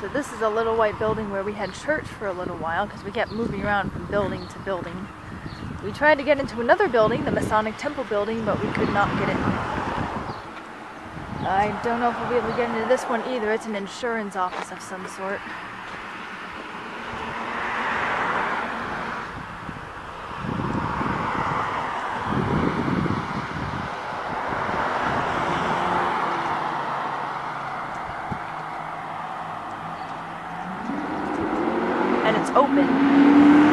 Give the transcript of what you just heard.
So this is a little white building where we had church for a little while because we kept moving around from building to building. We tried to get into another building, the Masonic Temple building, but we could not get in. I don't know if we'll be able to get into this one either. It's an insurance office of some sort. It's open.